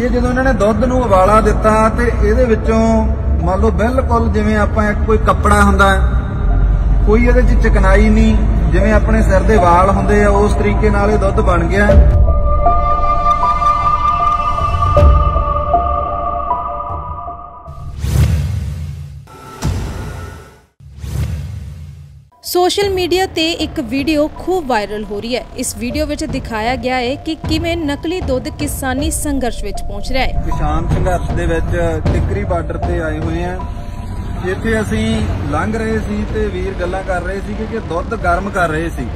ਇਹ ਜਦੋਂ ਇਹਨਾਂ ਨੇ ਦੁੱਧ ਨੂੰ ਉਬਾਲਾ ਦਿੱਤਾ ਤੇ ਇਹਦੇ ਵਿੱਚੋਂ ਮੰਨ ਲਓ ਬਿਲਕੁਲ ਜਿਵੇਂ ਆਪਾਂ ਕੋਈ ਕੱਪੜਾ ਹੁੰਦਾ ਕੋਈ ਇਹਦੇ 'ਚ ਚਕਨਾਈ ਨਹੀਂ, ਜਿਵੇਂ ਆਪਣੇ ਸਿਰ ਦੇ ਵਾਲ ਹੁੰਦੇ ਆ, ਉਸ ਤਰੀਕੇ ਨਾਲ ਇਹ ਦੁੱਧ ਬਣ ਗਿਆ ਸੋਸ਼ਲ ਮੀਡੀਆ ਤੇ ਇੱਕ ਵੀਡੀਓ ਖੂਬ ਵਾਇਰਲ ਹੋ ਰਹੀ ਹੈ। ਇਸ ਵੀਡੀਓ ਵਿੱਚ ਦਿਖਾਇਆ ਗਿਆ ਹੈ ਕਿ ਕਿਵੇਂ ਨਕਲੀ ਦੁੱਧ ਕਿਸਾਨੀ ਸੰਘਰਸ਼ ਵਿੱਚ ਪਹੁੰਚ ਰਿਹਾ ਹੈ। ਕਿਸਾਨ ਸੰਘਰਸ਼ ਦੇ ਵਿੱਚ ਟਿੱਕਰੀ ਬਾਰਡਰ ਤੇ ਆਏ ਹੋਏ ਆ। ਇੱਥੇ ਅਸੀਂ ਲੰਘ ਰਹੇ ਸੀ ਤੇ ਵੀਰ ਗੱਲਾਂ ਕਰ ਰਹੇ ਸੀ ਕਿ ਦੁੱਧ ਗਰਮ ਕਰ ਰਹੇ ਸੀ।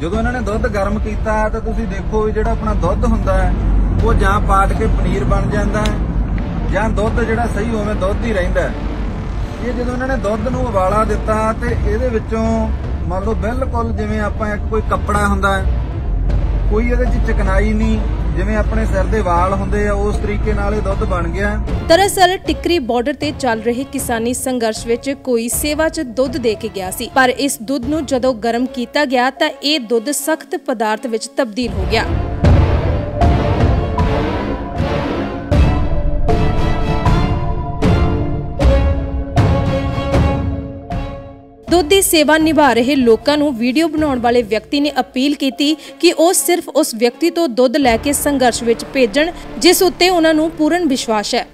ਜਦੋਂ ਇਹਨਾਂ ਨੇ ਦੁੱਧ ਗਰਮ ਕੀਤਾ ਤਾਂ ਤੁਸੀਂ ਦੇਖੋ ਵੀ ਜਿਹੜਾ ਆਪਣਾ ਦੁੱਧ ਹੁੰਦਾ ਹੈ, ਉਹ ਜਾਂ ਪਾਟ ਕੇ ਪਨੀਰ ਬਣ ਜਾਂਦਾ ਹੈ, ਜਾਂ ਦੁੱਧ ਜਿਹੜਾ ਸਹੀ ਹੋਵੇ ਦੁੱਧ ਹੀ ਰਹਿੰਦਾ ਹੈ। ਇਹ ਜਦੋਂ ਇਹਨਾਂ ਨੇ ਦੁੱਧ ਨੂੰ ਉਬਾਲਾ ਦਿੱਤਾ ਤੇ ਇਹਦੇ ਵਿੱਚੋਂ ਮੰਨ ਲਓ ਬਿਲਕੁਲ ਜਿਵੇਂ ਆਪਾਂ ਇੱਕ ਕੋਈ ਕੱਪੜਾ ਹੁੰਦਾ ਹੈ, ਕੋਈ ਇਹਦੇ 'ਚ ਚਕਨਾਈ ਨਹੀਂ ਜਿਵੇਂ ਆਪਣੇ ਸਿਰ ਦੇ ਵਾਲ ਹੁੰਦੇ ਆ ਉਸ ਤਰੀਕੇ ਨਾਲ ਇਹ ਦੁੱਧ ਬਣ ਗਿਆ। ਦਰਅਸਲ ਟਿੱਕਰੀ ਬਾਰਡਰ ਤੇ ਚੱਲ ਰਹੇ ਕਿਸਾਨੀ ਸੰਘਰਸ਼ ਵਿੱਚ ਕੋਈ ਸੇਵਾ 'ਚ ਦੁੱਧ ਦੇ ਕੇ ਗਿਆ ਸੀ ਪਰ ਇਸ ਦੁੱਧ ਨੂੰ ਜਦੋਂ ਗਰਮ ਕੀਤਾ ਗਿਆ ਤਾਂ ਇਹ ਦੁੱਧ ਸਖਤ ਪਦਾਰਥ ਵਿੱਚ ਤਬਦੀਲ ਹੋ ਗਿਆ। ਦੁੱਧ ਦੀ ਸੇਵਾ ਨਿਭਾ ਰਹੇ ਲੋਕਾਂ ਨੂੰ ਵੀਡੀਓ ਬਣਾਉਣ ਵਾਲੇ ਵਿਅਕਤੀ ਨੇ ਅਪੀਲ ਕੀਤੀ ਕਿ ਉਹ ਸਿਰਫ ਉਸ ਵਿਅਕਤੀ ਤੋਂ ਦੁੱਧ ਲੈ ਕੇ ਸੰਘਰਸ਼ ਵਿੱਚ ਭੇਜਣ, ਜਿਸ ਉੱਤੇ ਉਹਨਾਂ ਨੂੰ ਪੂਰਨ ਵਿਸ਼ਵਾਸ ਹੈ।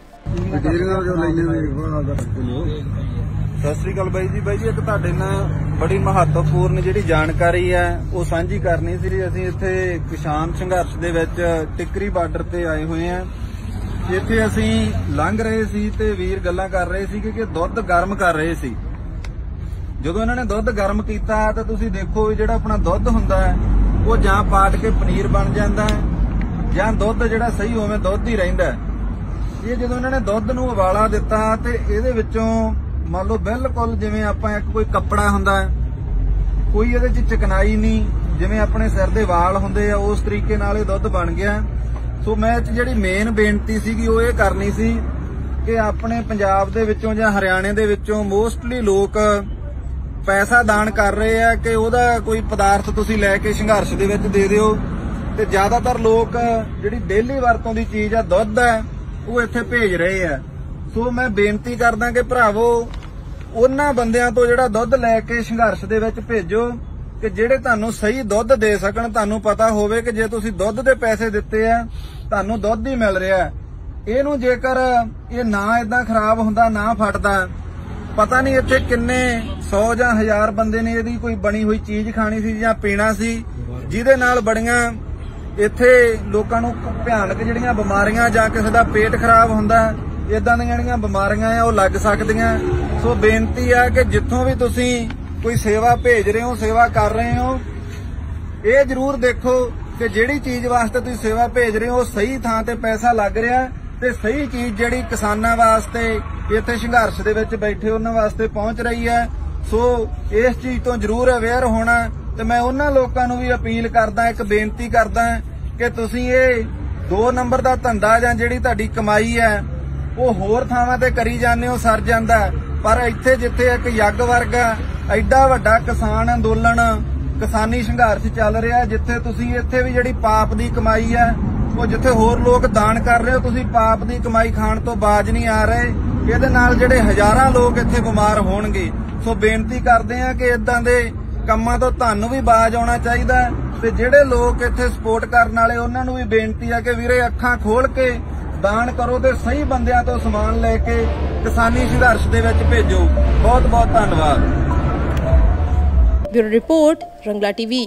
ਸਤਿ ਸ੍ਰੀ ਅਕਾਲ ਬਾਈ ਜੀ। ਬਾਈ ਜੀ ਇੱਕ ਤੁਹਾਡੇ ਨਾਲ ਬੜੀ ਮਹੱਤਵਪੂਰਨ ਜਿਹੜੀ ਜਾਣਕਾਰੀ ਹੈ, ਉਹ ਸਾਂਝੀ ਕਰਨੀ ਸੀ ਅਸੀਂ ਇੱਥੇ ਕਿਸਾਨ ਸੰਘਰਸ਼ ਦੇ ਵਿੱਚ ਟਿਕਰੀ ਬਾਰਡਰ ਤੇ ਆਏ ਹੋਏ ਆ ਇੱਥੇ ਅਸੀਂ ਲੰਘ ਰਹੇ ਸੀ ਤੇ ਵੀਰ ਗੱਲਾਂ ਕਰ ਰਹੇ ਸੀ ਕਿ ਦੁੱਧ ਗਰਮ ਕਰ ਰਹੇ ਸੀ। ਜਦੋਂ ਇਹਨਾਂ ਨੇ ਦੁੱਧ ਗਰਮ ਕੀਤਾ ਤਾਂ ਤੁਸੀਂ ਦੇਖੋ ਵੀ ਜਿਹੜਾ ਆਪਣਾ ਦੁੱਧ ਹੁੰਦਾ ਹੈ ਉਹ ਜਾਂ ਪਾਟ ਕੇ ਪਨੀਰ ਬਣ ਜਾਂਦਾ ਹੈ ਜਾਂ ਦੁੱਧ ਜਿਹੜਾ ਸਹੀ ਹੋਵੇ ਦੁੱਧ ਹੀ ਰਹਿੰਦਾ ਇਹ ਜਦੋਂ ਇਹਨਾਂ ਨੇ ਦੁੱਧ ਨੂੰ ਉਬਾਲਾ ਦਿੱਤਾ ਤੇ ਇਹਦੇ ਵਿੱਚੋਂ ਮੰਨ ਲਓ ਬਿਲਕੁਲ ਜਿਵੇਂ ਆਪਾਂ ਇੱਕ ਕੋਈ ਕੱਪੜਾ ਹੁੰਦਾ ਹੈ, ਕੋਈ ਇਹਦੇ 'ਚ ਚਕਨਾਈ ਨਹੀਂ ਜਿਵੇਂ ਆਪਣੇ ਸਿਰ ਦੇ ਵਾਲ ਹੁੰਦੇ ਆ ਉਸ ਤਰੀਕੇ ਨਾਲ ਇਹ ਦੁੱਧ ਬਣ ਗਿਆ। ਸੋ ਮੈਂ ਇਹ ਜਿਹੜੀ ਮੇਨ ਬੇਨਤੀ ਸੀਗੀ ਉਹ ਇਹ ਕਰਨੀ ਸੀ ਕਿ ਆਪਣੇ ਪੰਜਾਬ ਦੇ ਵਿੱਚੋਂ ਜਾਂ ਹਰਿਆਣੇ ਦੇ ਵਿੱਚੋਂ ਮੋਸਟਲੀ ਲੋਕ ਪੈਸਾ ਦਾਨ ਕਰ ਰਹੇ ਆ ਕਿ ਉਹਦਾ ਕੋਈ ਪਦਾਰਥ ਤੁਸੀਂ ਲੈ ਕੇ ਸੰਘਰਸ਼ ਦੇ ਵਿੱਚ ਦੇ ਦਿਓ। ਤੇ ਜ਼ਿਆਦਾਤਰ ਲੋਕ ਜਿਹੜੀ ਡੇਲੀ ਵਰਤੋਂ ਦੀ ਚੀਜ਼ ਆ, ਦੁੱਧ ਹੈ ਉਹ ਇੱਥੇ ਭੇਜ ਰਹੇ ਆ। ਸੋ ਮੈਂ ਬੇਨਤੀ ਕਰਦਾ ਕਿ ਭਰਾਵੋ, ਉਹਨਾਂ ਬੰਦਿਆਂ ਤੋਂ ਜਿਹੜਾ ਦੁੱਧ ਲੈ ਕੇ ਸੰਘਰਸ਼ ਦੇ ਵਿੱਚ ਭੇਜੋ ਕਿ ਜਿਹੜੇ ਤੁਹਾਨੂੰ ਸਹੀ ਦੁੱਧ ਦੇ ਸਕਣ, ਤੁਹਾਨੂੰ ਪਤਾ ਹੋਵੇ ਕਿ ਜੇ ਤੁਸੀਂ ਦੁੱਧ ਦੇ ਪੈਸੇ ਦਿੱਤੇ ਆ, ਤੁਹਾਨੂੰ ਦੁੱਧ ਹੀ ਮਿਲ ਰਿਹਾ। ਇਹਨੂੰ ਜੇਕਰ ਇਹ ਨਾ ਇਦਾਂ ਖਰਾਬ ਹੁੰਦਾ, ਨਾ ਫਟਦਾ, ਪਤਾ ਨਹੀਂ ਇੱਥੇ ਕਿੰਨੇ 100 ਜਾਂ 1000 ਬੰਦੇ ਨੇ ਇਹਦੀ ਕੋਈ ਬਣੀ ਹੋਈ ਚੀਜ਼ ਖਾਣੀ ਸੀ ਜਾਂ ਪੀਣਾ ਸੀ, ਜਿਹਦੇ ਨਾਲ ਬੜੀਆਂ ਇੱਥੇ ਲੋਕਾਂ ਨੂੰ ਭਿਆਨਕ ਜਿਹੜੀਆਂ ਬਿਮਾਰੀਆਂ ਜਾਂ ਕਿਸੇ ਦਾ ਪੇਟ ਖਰਾਬ ਹੁੰਦਾ ਇਦਾਂ ਦੀਆਂ ਜਿਹੜੀਆਂ ਬਿਮਾਰੀਆਂ ਆ, ਉਹ ਲੱਗ ਸਕਦੀਆਂ। ਸੋ ਬੇਨਤੀ ਆ ਕਿ ਜਿੱਥੋਂ ਵੀ ਤੁਸੀਂ ਕੋਈ ਸੇਵਾ ਭੇਜ ਰਹੇ ਹੋ, ਸੇਵਾ ਕਰ ਰਹੇ ਹੋ, ਇਹ ਜਰੂਰ ਦੇਖੋ ਕਿ ਜਿਹੜੀ ਚੀਜ਼ ਵਾਸਤੇ ਤੁਸੀਂ ਸੇਵਾ ਭੇਜ ਰਹੇ ਹੋ, ਉਹ ਸਹੀ ਥਾਂ ਤੇ ਪੈਸਾ ਲੱਗ ਰਿਹਾ ਤੇ ਸਹੀ ਚੀਜ਼ ਜਿਹੜੀ ਕਿਸਾਨਾਂ ਵਾਸਤੇ, ਇੱਥੇ ਸੰਘਰਸ਼ ਦੇ ਵਿੱਚ ਬੈਠੇ ਉਹਨਾਂ ਵਾਸਤੇ ਪਹੁੰਚ ਰਹੀ ਹੈ। ਸੋ ਇਸ ਚੀਜ਼ ਤੋਂ ਜਰੂਰ ਅਵੇਅਰ ਹੋਣਾ ਤੇ ਮੈਂ ਉਹਨਾਂ ਲੋਕਾਂ ਨੂੰ ਵੀ ਅਪੀਲ ਕਰਦਾ, ਇੱਕ ਬੇਨਤੀ ਕਰਦਾ ਕਿ ਤੁਸੀਂ ਇਹ 2 ਨੰਬਰ ਦਾ ਧੰਦਾ ਜਾਂ ਜਿਹੜੀ ਤੁਹਾਡੀ ਕਮਾਈ ਹੈ, ਉਹ ਹੋਰ ਥਾਵਾਂ ਤੇ ਕਰੀ ਜਾਂਦੇ ਹੋ, ਸਰ ਜਾਂਦਾ। ਪਰ ਇੱਥੇ ਜਿੱਥੇ ਇੱਕ ਯੱਗ ਵਰਗ ਐਡਾ ਵੱਡਾ ਕਿਸਾਨ ਅੰਦੋਲਨ, ਕਿਸਾਨੀ ਸੰਘਰਸ਼ ਚੱਲ ਰਿਹਾ, ਜਿੱਥੇ ਤੁਸੀਂ ਇੱਥੇ ਵੀ ਜਿਹੜੀ ਪਾਪ ਦੀ ਕਮਾਈ ਹੈ, ਉਹ ਜਿੱਥੇ ਹੋਰ ਲੋਕ ਦਾਨ ਕਰ ਰਹੇ ਹੋ, ਤੁਸੀਂ ਪਾਪ ਦੀ ਕਮਾਈ ਖਾਣ ਤੋਂ ਬਾਜ ਨਹੀਂ ਆ ਰਹੇ। ਇਹਦੇ ਨਾਲ ਜਿਹੜੇ ਹਜ਼ਾਰਾਂ ਲੋਕ ਇੱਥੇ ਬਿਮਾਰ ਹੋਣਗੇ ਸੋ ਬੇਨਤੀ ਕਰਦੇ ਆ ਕਿ ਇਦਾਂ ਦੇ ਕੰਮਾਂ ਤੋਂ ਤੁਹਾਨੂੰ ਵੀ ਬਾਜ ਆਉਣਾ ਚਾਹੀਦਾ ਤੇ ਜਿਹੜੇ ਲੋਕ ਇੱਥੇ ਸਪੋਰਟ ਕਰਨ ਵਾਲੇ, ਉਹਨਾਂ ਨੂੰ ਵੀ ਬੇਨਤੀ ਆ ਕਿ ਵੀਰੇ ਅੱਖਾਂ ਖੋਲ ਕੇ ਦਾਨ ਕਰੋ ਤੇ ਸਹੀ ਬੰਦਿਆਂ ਤੋਂ ਸਮਾਨ ਲੈ ਕੇ ਕਿਸਾਨੀ ਸੰਘਰਸ਼ ਦੇ ਵਿੱਚ ਭੇਜੋ। ਬਹੁਤ ਬਹੁਤ ਧੰਨਵਾਦ। Bureau report, Rangla TV.